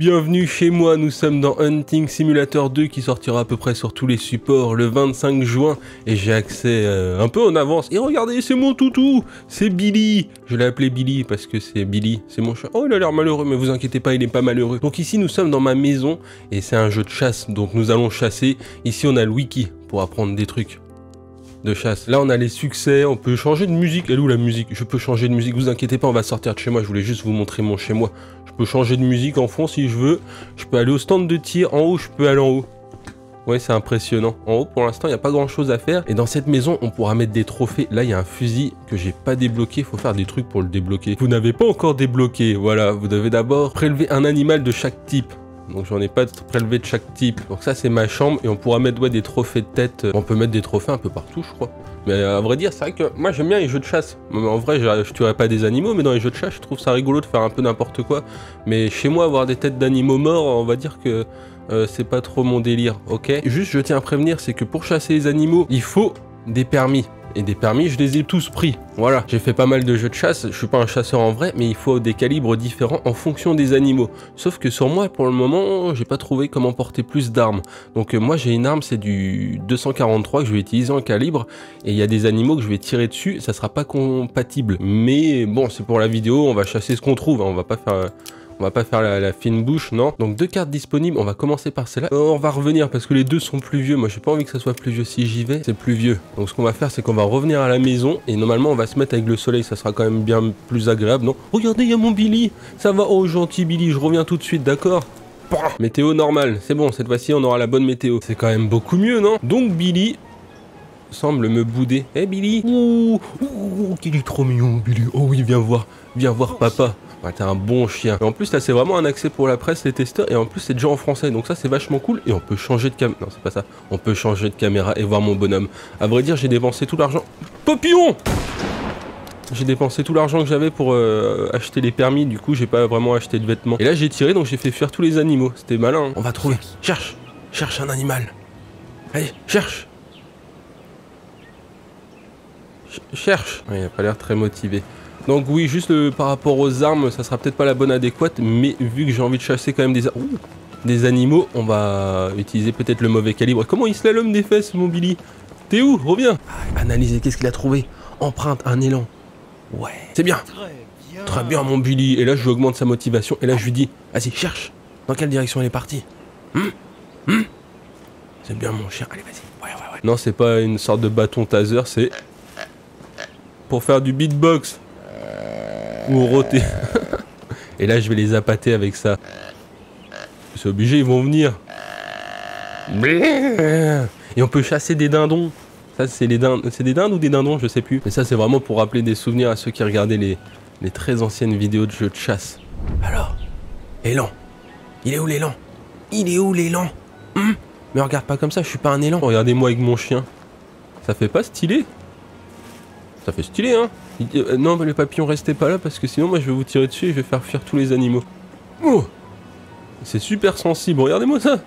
Bienvenue chez moi, nous sommes dans Hunting Simulator 2 qui sortira à peu près sur tous les supports le 25 juin et j'ai accès euh, un peu en avance. Et regardez, c'est mon toutou, c'est Billy. Je l'ai appelé Billy parce que c'est Billy, c'est mon chat. Oh, il a l'air malheureux, mais vous inquiétez pas, il est pas malheureux. Donc ici, nous sommes dans ma maison et c'est un jeu de chasse, donc nous allons chasser. Ici, on a le wiki pour apprendre des trucs de chasse. Là, on a les succès, on peut changer de musique. Elle est où la musique? Je peux changer de musique, vous inquiétez pas, on va sortir de chez moi. Je voulais juste vous montrer mon chez moi. Je peux changer de musique en fond si je veux. Je peux aller au stand de tir. En haut, je peux aller en haut. Ouais, c'est impressionnant. En haut, pour l'instant, il n'y a pas grand chose à faire. Et dans cette maison, on pourra mettre des trophées. Là, il y a un fusil que j'ai pas débloqué. Il faut faire des trucs pour le débloquer. Vous n'avez pas encore débloqué. Voilà, vous devez d'abord prélever un animal de chaque type. Donc j'en ai pas prélevé de chaque type. Donc ça c'est ma chambre et on pourra mettre des trophées de tête. On peut mettre des trophées un peu partout je crois. Mais à vrai dire c'est vrai que moi j'aime bien les jeux de chasse. En vrai je tuerais pas des animaux mais dans les jeux de chasse je trouve ça rigolo de faire un peu n'importe quoi. Mais chez moi avoir des têtes d'animaux morts on va dire que euh, c'est pas trop mon délire, ok? Juste je tiens à prévenir c'est que pour chasser les animaux il faut des permis. Et des permis, je les ai tous pris. Voilà, j'ai fait pas mal de jeux de chasse, je suis pas un chasseur en vrai, mais il faut des calibres différents en fonction des animaux. Sauf que sur moi, pour le moment, j'ai pas trouvé comment porter plus d'armes. Donc euh, moi, j'ai une arme, c'est du 243 que je vais utiliser en calibre, et il y a des animaux que je vais tirer dessus, ça sera pas compatible. Mais bon, c'est pour la vidéo, on va chasser ce qu'on trouve, hein. on va pas faire... On va pas faire la, fine bouche, non. Donc deux cartes disponibles, on va commencer par celle-là. Euh, on va revenir parce que les deux sont plus vieux. Moi, j'ai pas envie que ça soit plus vieux. Si j'y vais, c'est plus vieux. Donc ce qu'on va faire, c'est qu'on va revenir à la maison et normalement, on va se mettre avec le soleil. Ça sera quand même bien plus agréable, non Regardez, il y a mon Billy. Ça va, oh gentil Billy, je reviens tout de suite, d'accord Météo normale, c'est bon, cette fois-ci on aura la bonne météo. C'est quand même beaucoup mieux, non Donc Billy semble me bouder. Eh Billy Ouh, ouh, qu'il est trop mignon Billy. Oh oui, viens voir, viens voir papa. Ouais, t'es un bon chien. Et en plus, là, c'est vraiment un accès pour la presse, les testeurs. Et en plus, c'est déjà en français. Donc ça, c'est vachement cool. Et on peut changer de caméra. Non, c'est pas ça. On peut changer de caméra et voir mon bonhomme. À vrai dire, j'ai dépensé tout l'argent. Papillon j'ai dépensé tout l'argent que j'avais pour euh, acheter les permis, du coup j'ai pas vraiment acheté de vêtements. Et là j'ai tiré donc j'ai fait fuir tous les animaux, c'était malin. Hein. On va trouver. Cherche Cherche un animal. Allez, cherche Cherche Il a pas l'air très motivé. Donc oui, juste euh, par rapport aux armes, ça sera peut-être pas la bonne adéquate, mais vu que j'ai envie de chasser quand même des, des animaux, on va utiliser peut-être le mauvais calibre. Comment il slalom des fesses, mon Billy? T'es où? Reviens Analysez, qu'est-ce qu'il a trouvé? Empreinte, un élan. Ouais, c'est bien. Très bien. mon Billy. Et là, je lui augmente sa motivation. Et là, je lui dis, vas-y, cherche. Dans quelle direction elle est partie? Hum? Hum? C'est bien, mon chien. Allez, vas-y. Ouais, ouais, ouais. Non, c'est pas une sorte de bâton taser, c'est pour faire du beatbox ou roter. Et là, je vais les appâter avec ça. C'est obligé, ils vont venir. Et on peut chasser des dindons. Ça, c'est des dindes, c'est des dindes ou des dindons, je sais plus. Mais ça, c'est vraiment pour rappeler des souvenirs à ceux qui regardaient les, les très anciennes vidéos de jeux de chasse. Alors, élan. Il est où l'élan? Il est où l'élan? Hum Mais regarde pas comme ça, je suis pas un élan. Regardez-moi avec mon chien. Ça fait pas stylé Ça fait stylé, hein euh, non, mais les papillons, restez pas là parce que sinon, moi, je vais vous tirer dessus et je vais faire fuir tous les animaux. Oh C'est super sensible, regardez-moi ça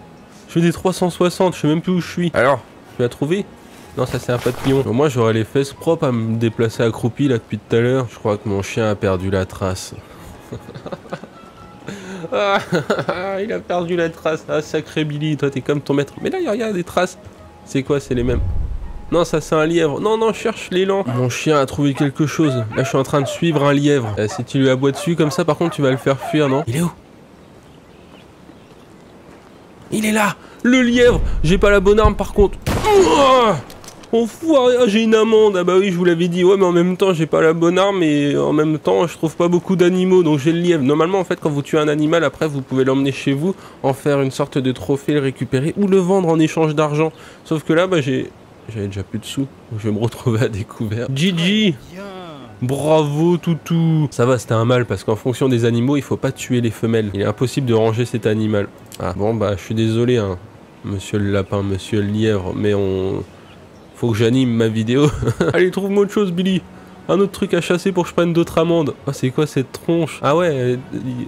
Je fais des 360, je sais même plus où je suis. Alors, tu l'as trouvé? Non, ça c'est un papillon. moi, j'aurais les fesses propres à me déplacer accroupi là depuis tout à l'heure. Je crois que mon chien a perdu la trace. ah, il a perdu la trace. Ah, sacré Billy, toi, t'es comme ton maître. Mais là, il y a des traces. C'est quoi? C'est les mêmes. Non, ça c'est un lièvre. Non, non, cherche l'élan. Mon chien a trouvé quelque chose. Là, je suis en train de suivre un lièvre. Euh, si tu lui aboies dessus comme ça, par contre, tu vas le faire fuir, non? Il est où? Il est là Le lièvre J'ai pas la bonne arme, par contre. Oh Enfoiré, ah, j'ai une amende. Ah bah oui, je vous l'avais dit. Ouais, mais en même temps, j'ai pas la bonne arme et en même temps, je trouve pas beaucoup d'animaux, donc j'ai le lièvre. Normalement, en fait, quand vous tuez un animal, après, vous pouvez l'emmener chez vous, en faire une sorte de trophée, le récupérer ou le vendre en échange d'argent. Sauf que là, bah, j'ai j'avais déjà plus de sous. Je vais me retrouver à découvert. Gigi Bravo toutou Ça va, c'était un mal parce qu'en fonction des animaux, il faut pas tuer les femelles. Il est impossible de ranger cet animal. Ah bon bah je suis désolé hein, monsieur le lapin, monsieur le lièvre, mais on... Faut que j'anime ma vidéo. Allez, trouve-moi autre chose Billy un autre truc à chasser pour que je prenne d'autres amendes. Oh, c'est quoi cette tronche? Ah ouais,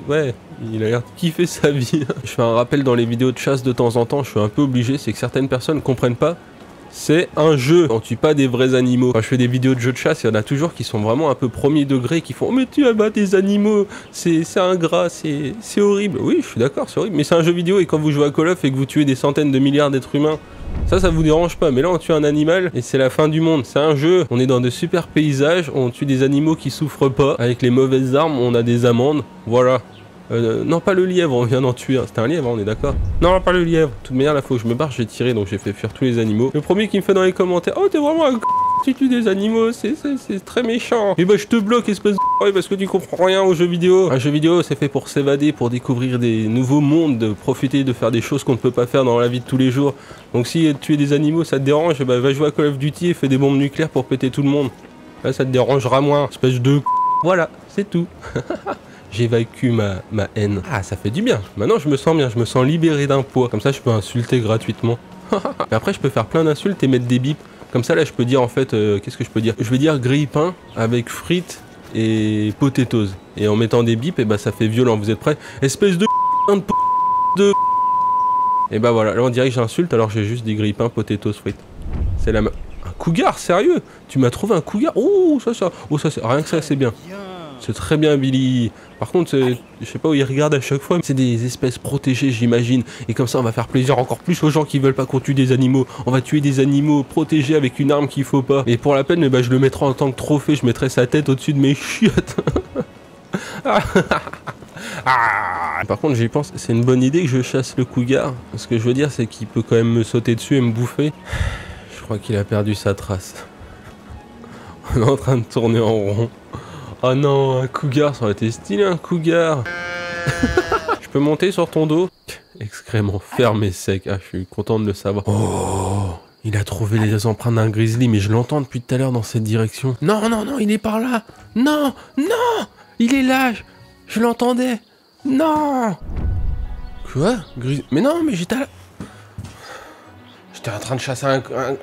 ouais, il a l'air de kiffer sa vie. je fais un rappel dans les vidéos de chasse de temps en temps, je suis un peu obligé, c'est que certaines personnes comprennent pas c'est un jeu. On tue pas des vrais animaux. Quand je fais des vidéos de jeux de chasse, il y en a toujours qui sont vraiment un peu premier degré, qui font oh, mais tu abattre des animaux, c'est ingrat, c'est horrible. Oui, je suis d'accord, c'est horrible. Mais c'est un jeu vidéo et quand vous jouez à Call of et que vous tuez des centaines de milliards d'êtres humains, ça, ça vous dérange pas. Mais là, on tue un animal et c'est la fin du monde. C'est un jeu. On est dans de super paysages. On tue des animaux qui souffrent pas. Avec les mauvaises armes, on a des amendes. Voilà. Euh, non, pas le lièvre, on vient d'en tuer C'était un lièvre, on est d'accord Non, pas le lièvre. De toute manière, là, faut que je me barre, j'ai tiré, donc j'ai fait fuir tous les animaux. Le premier qui me fait dans les commentaires, oh, t'es vraiment un tu tues des animaux, c'est très méchant. Et bah, je te bloque, espèce de parce que tu comprends rien aux jeux vidéo. Un jeu vidéo, c'est fait pour s'évader, pour découvrir des nouveaux mondes, de profiter de faire des choses qu'on ne peut pas faire dans la vie de tous les jours. Donc, si tuer des animaux, ça te dérange, bah, va jouer à Call of Duty et fais des bombes nucléaires pour péter tout le monde. Là, ça te dérangera moins, espèce de Voilà, c'est tout. j'évacue ma, ma haine. Ah, ça fait du bien. Maintenant, je me sens bien, je me sens libéré d'un poids. Comme ça, je peux insulter gratuitement. après, je peux faire plein d'insultes et mettre des bips. Comme ça, là, je peux dire, en fait, euh, qu'est-ce que je peux dire? Je vais dire grille-pain avec frites et potatoes. Et en mettant des bips, et eh bah, ben, ça fait violent. Vous êtes prêts? Espèce de de Et bah voilà, là, on dirait que j'insulte, alors j'ai juste des grille-pain, potatoes, frites. C'est la... Un cougar, sérieux? Tu m'as trouvé un cougar? Oh, ça, ça... Oh, ça, rien que ça, c'est bien. C'est très bien, Billy. Par contre, je sais pas où il regarde à chaque fois. C'est des espèces protégées, j'imagine. Et comme ça, on va faire plaisir encore plus aux gens qui veulent pas qu'on tue des animaux. On va tuer des animaux protégés avec une arme qu'il faut pas. Et pour la peine, bah, je le mettrai en tant que trophée. Je mettrai sa tête au-dessus de mes chiottes. Ah. Par contre, j'y pense, c'est une bonne idée que je chasse le cougar. Ce que je veux dire, c'est qu'il peut quand même me sauter dessus et me bouffer. Je crois qu'il a perdu sa trace. On est en train de tourner en rond. Oh non, un cougar, ça aurait été stylé un cougar. je peux monter sur ton dos? Excrément ferme et sec. Ah, je suis content de le savoir. Oh, il a trouvé les empreintes d'un grizzly, mais je l'entends depuis tout à l'heure dans cette direction. Non, non, non, il est par là. Non, non, il est là. Je, l'entendais. Non. Quoi? Mais non, mais j'étais là. J'étais en train de chasser un,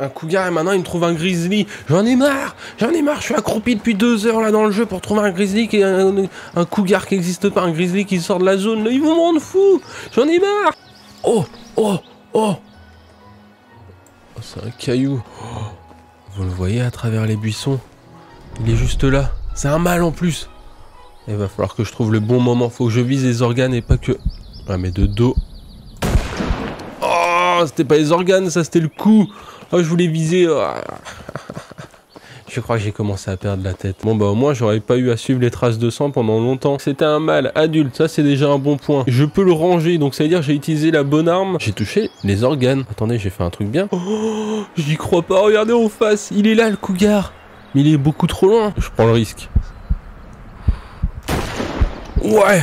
cougar et maintenant il me trouve un grizzly. J'en ai marre, j'en ai marre. Je suis accroupi depuis deux heures là dans le jeu pour trouver un grizzly qui est un, cougar qui n'existe pas, un grizzly qui sort de la zone. Ils vont me rendre fou. J'en ai marre. Oh, oh, oh. oh c'est un caillou. Oh. Vous le voyez à travers les buissons? Il est juste là. C'est un mâle en plus. Il va falloir que je trouve le bon moment. Faut que je vise les organes et pas que. Ah mais de dos. Oh, c'était pas les organes, ça c'était le coup. Oh, je voulais viser. Oh. Je crois que j'ai commencé à perdre la tête. Bon bah au moins j'aurais pas eu à suivre les traces de sang pendant longtemps. C'était un mâle adulte, ça c'est déjà un bon point. Je peux le ranger, donc ça veut dire j'ai utilisé la bonne arme. J'ai touché les organes. Attendez, j'ai fait un truc bien. Oh, j'y crois pas, regardez en face, il est là le cougar. Mais il est beaucoup trop loin. Je prends le risque. Ouais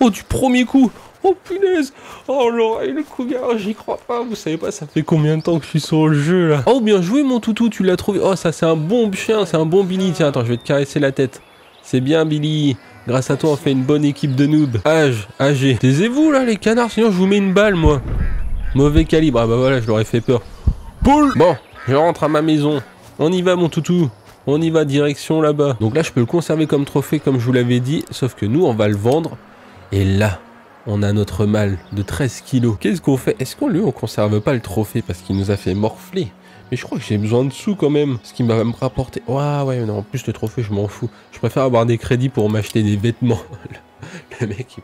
Oh du premier coup Oh punaise Oh l'oreille, le cougar, j'y crois pas, vous savez pas, ça fait combien de temps que je suis sur le jeu là Oh bien joué mon toutou, tu l'as trouvé Oh ça c'est un bon chien, c'est un bon Billy, tiens attends, je vais te caresser la tête. C'est bien Billy Grâce à toi on fait une bonne équipe de noobs. Âge, âgé. Taisez-vous là les canards, sinon je vous mets une balle moi. Mauvais calibre, ah bah voilà, je leur ai fait peur. Poule Bon, je rentre à ma maison. On y va mon toutou. On y va direction là-bas. Donc là je peux le conserver comme trophée comme je vous l'avais dit, sauf que nous on va le vendre. Et là, on a notre mâle de 13 kilos. Qu'est-ce qu'on fait? Est-ce qu'on lui, on conserve pas le trophée parce qu'il nous a fait morfler? Mais je crois que j'ai besoin de sous quand même. Ce qui va me rapporter. Ouais, ouais, non, en plus le trophée, je m'en fous. Je préfère avoir des crédits pour m'acheter des vêtements. Le mec,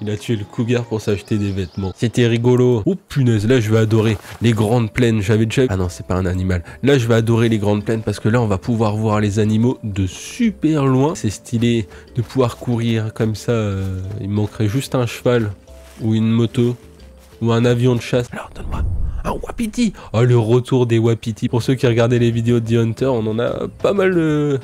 il, a tué le cougar pour s'acheter des vêtements. C'était rigolo. Oh punaise, là, je vais adorer les grandes plaines. J'avais déjà... Ah non, c'est pas un animal. Là, je vais adorer les grandes plaines parce que là, on va pouvoir voir les animaux de super loin. C'est stylé de pouvoir courir comme ça. Euh, il manquerait juste un cheval ou une moto ou un avion de chasse. Alors, donne-moi un wapiti Oh, le retour des wapiti. Pour ceux qui regardaient les vidéos de The Hunter, on en a pas mal euh,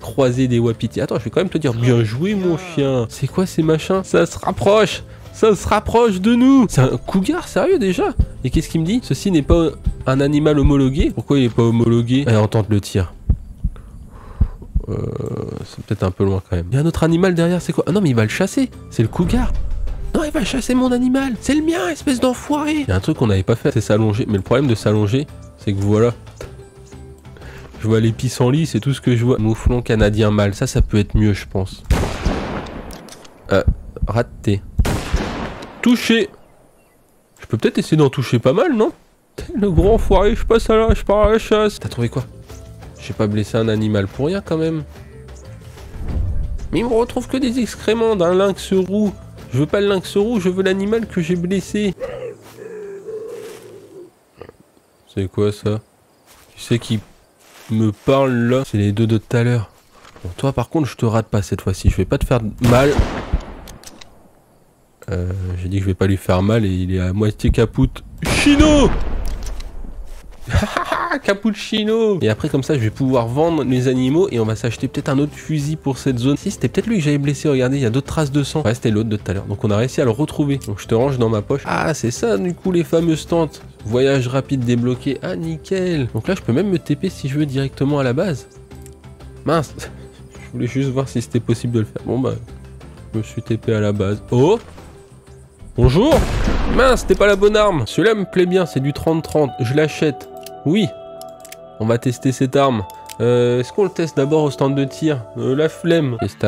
croisé des wapiti. Attends, je vais quand même te dire, bien joué mon chien. C'est quoi ces machins? Ça se rapproche ça se rapproche de nous C'est un cougar, sérieux déjà? Et qu'est-ce qu'il me dit? Ceci n'est pas un animal homologué Pourquoi il est pas homologué? Allez, on tente le tir. Euh, c'est peut-être un peu loin quand même. Il y a un autre animal derrière, c'est quoi? Ah non, mais il va le chasser. C'est le cougar. Va chasser mon animal. C'est le mien, espèce d'enfoiré. Il y a un truc qu'on n'avait pas fait, c'est s'allonger. Mais le problème de s'allonger, c'est que voilà. Je vois les pissenlits, c'est tout ce que je vois. Mouflon canadien mâle, ça, ça peut être mieux, je pense. Euh, raté. Touché. Je peux peut-être essayer d'en toucher pas mal, non? Le grand foiré, je passe à la, je pars à la chasse. T'as trouvé quoi? J'ai pas blessé un animal pour rien quand même. Mais il me retrouve que des excréments d'un lynx roux. Je veux pas le lynx roux, je veux l'animal que j'ai blessé. C'est quoi ça? Tu sais qui me parle là? C'est les deux de tout à l'heure. Bon, toi par contre, je te rate pas cette fois-ci. Je vais pas te faire mal. Euh, j'ai dit que je vais pas lui faire mal et il est à moitié capoute. Chino Cappuccino Et après comme ça je vais pouvoir vendre les animaux et on va s'acheter peut-être un autre fusil pour cette zone. Si c'était peut-être lui que j'avais blessé, regardez, il y a d'autres traces de sang. Ouais c'était l'autre de tout à l'heure. Donc on a réussi à le retrouver. Donc je te range dans ma poche. Ah c'est ça du coup les fameuses tentes. Voyage rapide débloqué. Ah nickel. Donc là je peux même me TP si je veux directement à la base. Mince. je voulais juste voir si c'était possible de le faire. Bon bah je me suis TP à la base. Oh Bonjour Mince, c'était pas la bonne arme. Celui-là me plaît bien, c'est du 30-30. Je l'achète. Oui, on va tester cette arme. Euh, Est-ce qu'on le teste d'abord au stand de tir euh, La flemme. Qu'est-ce que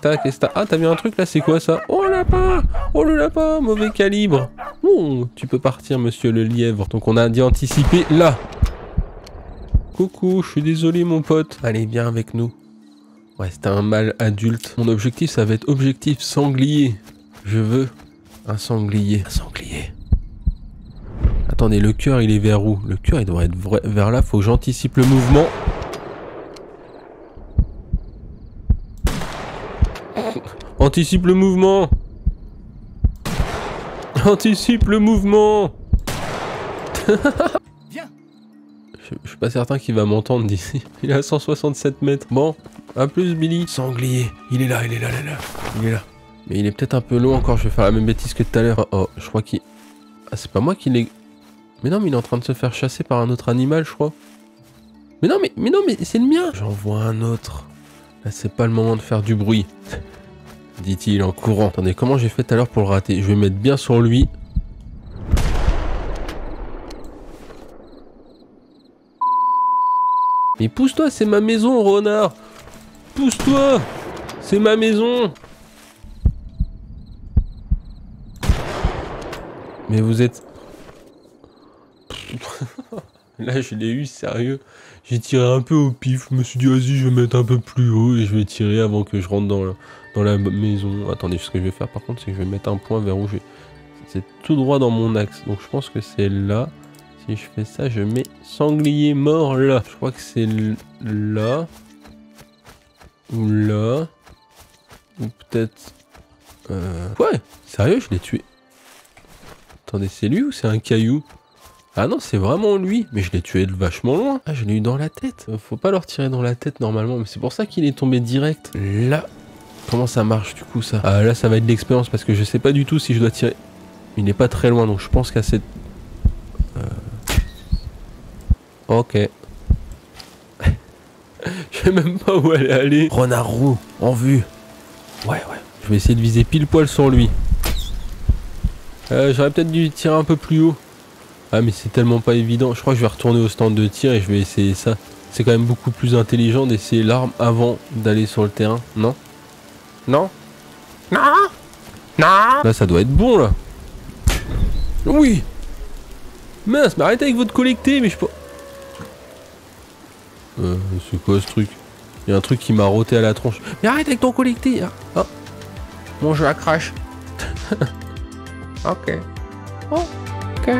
t'as Qu'est-ce Ah, t'as vu un truc là C'est quoi ça Oh, lapin Oh, le lapin Mauvais calibre. Tu peux partir, monsieur le lièvre. Donc, on a dit anticiper là. Coucou, je suis désolé, mon pote. Allez, viens avec nous. Ouais, c'est un mâle adulte. Mon objectif, ça va être objectif sanglier. Je veux un sanglier. Un sanglier. Attendez, le cœur, il est vers où? Le cœur, il devrait être vers là. Faut que j'anticipe le mouvement. Anticipe le mouvement Anticipe le mouvement Viens je, je suis pas certain qu'il va m'entendre d'ici. Il est à 167 mètres. Bon, à plus Billy. Sanglier. Il est là, il est là, il est là. Il est là. Mais il est peut-être un peu long encore. Je vais faire la même bêtise que tout à l'heure. Oh, oh, je crois qu'il... Ah, c'est pas moi qui l'ai... Mais non, mais il est en train de se faire chasser par un autre animal, je crois. Mais non, mais, non, mais c'est le mien. J'en vois un autre. Là, c'est pas le moment de faire du bruit. Dit-il en courant. Attendez, comment j'ai fait tout à l'heure pour le rater? Je vais mettre bien sur lui. Mais pousse-toi, c'est ma maison, renard. Pousse-toi. C'est ma maison. Mais vous êtes... Là, je l'ai eu, sérieux. J'ai tiré un peu au pif. Je me suis dit, vas-y, je vais mettre un peu plus haut et je vais tirer avant que je rentre dans la, dans la maison. Attendez, ce que je vais faire par contre, c'est que je vais mettre un point vers où je... C'est tout droit dans mon axe. Donc je pense que c'est là. Si je fais ça, je mets sanglier mort là. Je crois que c'est là. Ou là. Ou peut-être... Euh... Ouais, sérieux, je l'ai tué. Attendez, c'est lui ou c'est un caillou? Ah non, c'est vraiment lui. Mais je l'ai tué de vachement loin. Ah, je l'ai eu dans la tête. Faut pas leur tirer dans la tête normalement. Mais c'est pour ça qu'il est tombé direct. Là. Comment ça marche du coup ça Ah là, ça va être de l'expérience parce que je sais pas du tout si je dois tirer. Il n'est pas très loin donc je pense qu'à cette... Euh... Ok. je sais même pas où elle est allée. Renard roux, en vue. Ouais, ouais. Je vais essayer de viser pile poil sur lui. Euh, J'aurais peut-être dû tirer un peu plus haut. Ah mais c'est tellement pas évident. Je crois que je vais retourner au stand de tir et je vais essayer ça. C'est quand même beaucoup plus intelligent d'essayer l'arme avant d'aller sur le terrain, non? Non Non Non Là ça doit être bon là. Oui Mince, mais arrêtez avec votre collecté, mais je peux... Euh, c'est quoi ce truc? Il y a un truc qui m'a roté à la tronche. Mais arrête avec ton collecté hein. Oh Mon jeu à crash. ok. Oh, ok.